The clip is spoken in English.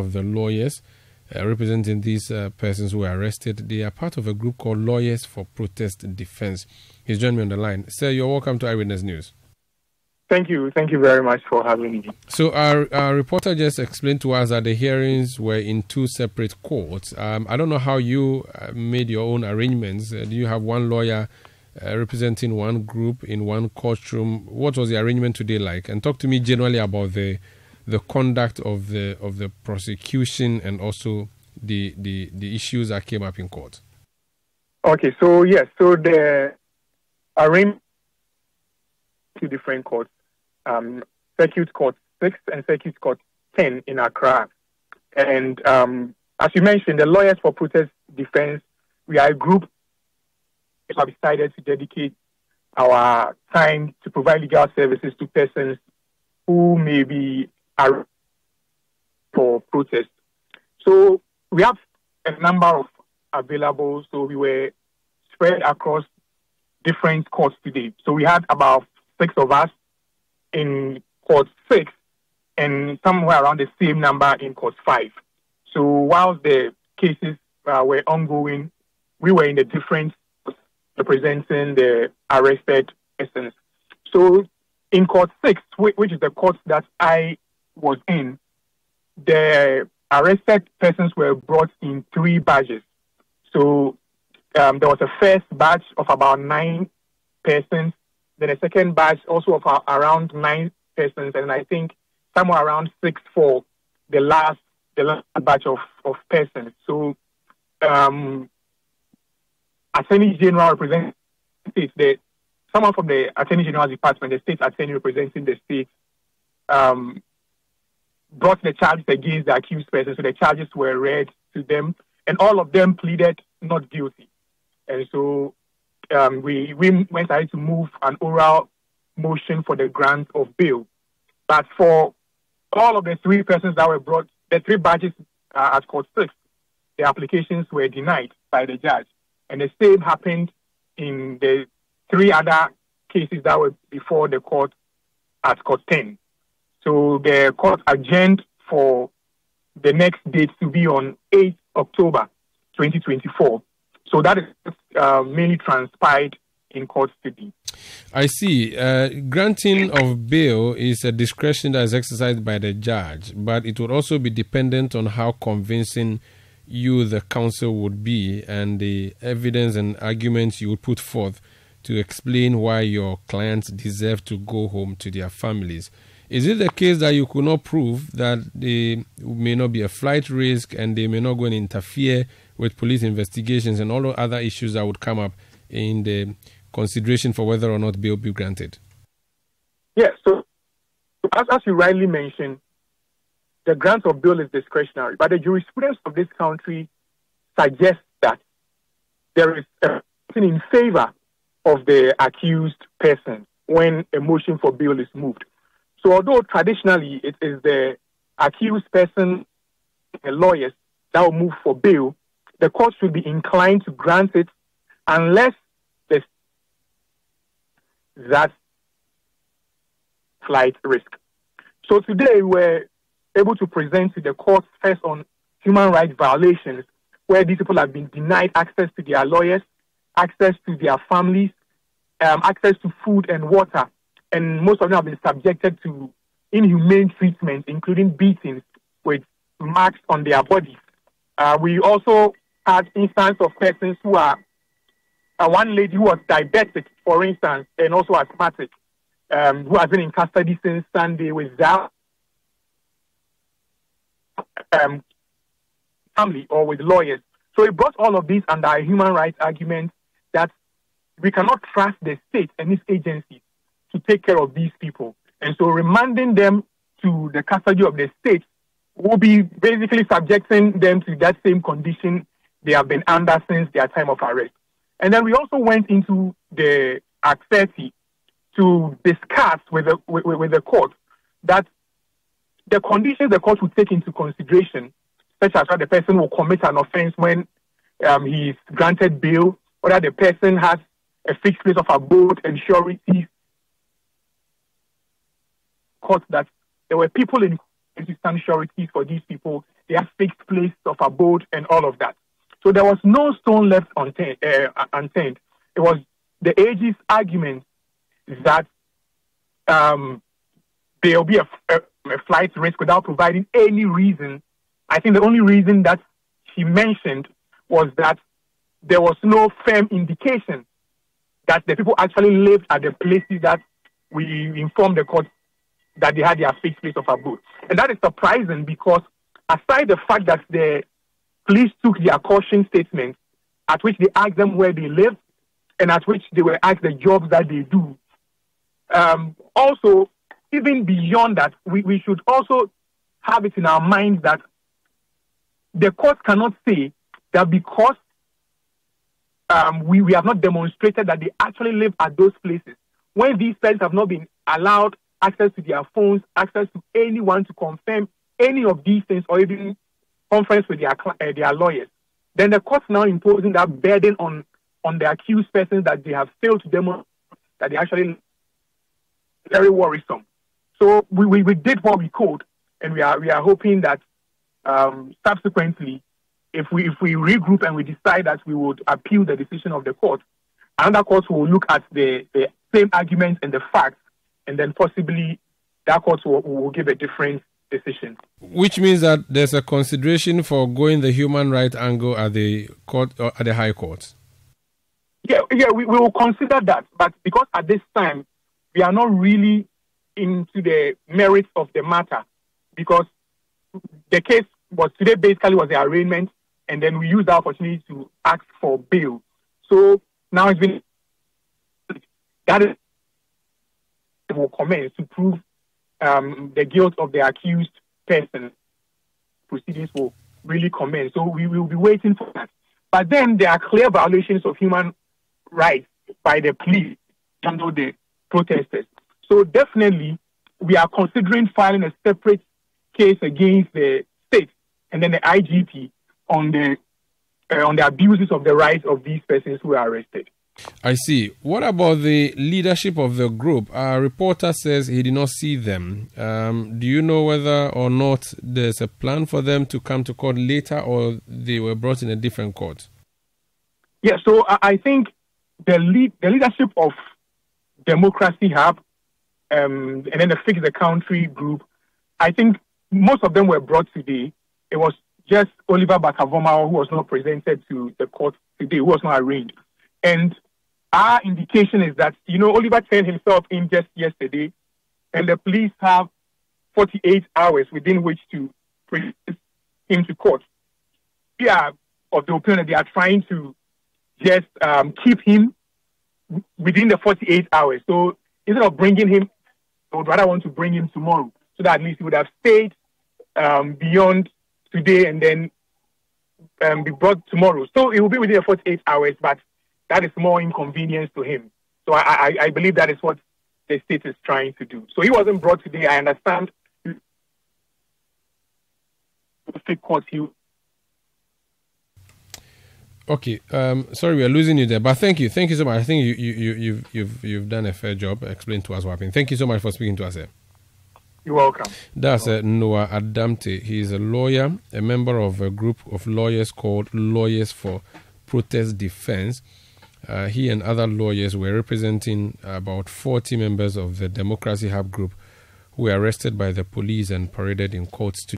of the lawyers uh, representing these uh, persons who were arrested. They are part of a group called Lawyers for Protest Defense. He's joined me on the line. Sir, you're welcome to Eyewitness News. Thank you. Thank you very much for having me. So, our, our reporter just explained to us that the hearings were in two separate courts. Um, I don't know how you uh, made your own arrangements. Uh, do you have one lawyer uh, representing one group in one courtroom? What was the arrangement today like? And talk to me generally about the the conduct of the of the prosecution and also the the, the issues that came up in court. Okay, so yes, so the arrangement two different courts um, Circuit Court 6 and Circuit Court 10 in Accra. And um, as you mentioned, the Lawyers for Protest Defense, we are a group that have decided to dedicate our time to provide legal services to persons who may be for protest. So we have a number of available. So we were spread across different courts today. So we had about six of us in court six and somewhere around the same number in court five. So while the cases uh, were ongoing, we were in the different representing the arrested persons. So in court six, which is the court that I was in, the arrested persons were brought in three batches. So um, there was a first batch of about nine persons then a second batch also of uh, around nine persons, and I think somewhere around six for the last the last batch of, of persons. So, um, Attorney General represents the someone from the Attorney General's department, the state attorney representing the state, um, brought the charges against the accused person. So the charges were read to them, and all of them pleaded not guilty. And so um, we, we went ahead to move an oral motion for the grant of bail. But for all of the three persons that were brought, the three batches uh, at court six, the applications were denied by the judge. And the same happened in the three other cases that were before the court at court 10. So the court adjourned for the next date to be on 8th October 2024. So that is uh, mainly transpired in court today. I see. Uh, granting of bail is a discretion that is exercised by the judge, but it would also be dependent on how convincing you, the counsel, would be and the evidence and arguments you would put forth to explain why your clients deserve to go home to their families. Is it the case that you could not prove that they may not be a flight risk and they may not go and interfere with police investigations and all the other issues that would come up in the consideration for whether or not bail be granted? Yes. So, as, as you rightly mentioned, the grant of bail is discretionary, but the jurisprudence of this country suggests that there is a in favor of the accused person when a motion for bail is moved. So, although traditionally it is the accused person, the lawyers, that will move for bail, the court should be inclined to grant it unless there's that flight risk. So today we're able to present to the court first on human rights violations where these people have been denied access to their lawyers, access to their families, um, access to food and water, and most of them have been subjected to inhumane treatment, including beatings with marks on their bodies. Uh, we also had instances of persons who are uh, one lady who was diabetic, for instance, and also asthmatic, um, who has been in custody since Sunday without um, family or with lawyers. So it brought all of these under a human rights argument that we cannot trust the state and its agencies to take care of these people. And so remanding them to the custody of the state will be basically subjecting them to that same condition they have been under since their time of arrest. And then we also went into the Act 30 to discuss with the, with, with the court that the conditions the court would take into consideration, such as that the person will commit an offense when um, he is granted bail, whether the person has a fixed place of abode and surety, court that there were people in existing sureties for these people their fixed place of abode and all of that. So there was no stone left unturned. Uh, unturned. It was the AG's argument that um, there will be a, a, a, flight risk without providing any reason. I think the only reason that she mentioned was that there was no firm indication that the people actually lived at the places that we informed the court that they had their fixed place of abode. And that is surprising because aside the fact that the police took their caution statement at which they asked them where they live and at which they were asked the jobs that they do. Um, also, even beyond that, we, we should also have it in our minds that the court cannot say that because um, we, we have not demonstrated that they actually live at those places, when these persons have not been allowed access to their phones, access to anyone to confirm any of these things, or even conference with their uh, their lawyers, then the court now imposing that burden on on the accused persons that they have failed to demonstrate that they actually very worrisome. So we, we, we did what we could, and we are we are hoping that um, subsequently, if we if we regroup and we decide that we would appeal the decision of the court, another court will look at the, the same arguments and the facts, and then possibly that court will, will give a different decision. Which means that there's a consideration for going the human right angle at the court or at the high court. Yeah, yeah, we, we will consider that, but because at this time we are not really into the merits of the matter, because the case was today basically was the arraignment, and then we used the opportunity to ask for bail. So now it's been that is will commence to prove um, the guilt of the accused person. Proceedings will really commence. So we will be waiting for that. But then there are clear violations of human rights by the police under the protesters. So definitely, we are considering filing a separate case against the state and then the IGP on the uh, on the abuses of the rights of these persons who are arrested. I see. What about the leadership of the group? A reporter says he did not see them. Um, do you know whether or not there's a plan for them to come to court later or they were brought in a different court? Yeah, so I think the lead, the leadership of Democracy Hub um, and then the Fix the Country group, I think most of them were brought today. It was just Oliver Barker-Vormawor who was not presented to the court today, who was not arraigned. And our indication is that, you know, Oliver turned himself in just yesterday, and the police have 48 hours within which to present him to court. We are of the opinion that they are trying to just um, keep him within the 48 hours. So instead of bringing him, I would rather want to bring him tomorrow so that at least he would have stayed um, beyond today and then um, be brought tomorrow. So it will be within the 48 hours, but that is more inconvenience to him. So I, I, I believe that is what the state is trying to do. So he wasn't brought today. I understand. Okay, um, sorry we are losing you there, but thank you, thank you so much. I think you you you you've you've, you've done a fair job. Explain to us what happened. Thank you so much for speaking to us. Here. You're welcome. That's uh, Noah Adamte. He is a lawyer, a member of a group of lawyers called Lawyers for Protest Defense. Uh, he and other lawyers were representing about 40 members of the Democracy Hub group who were arrested by the police and paraded in courts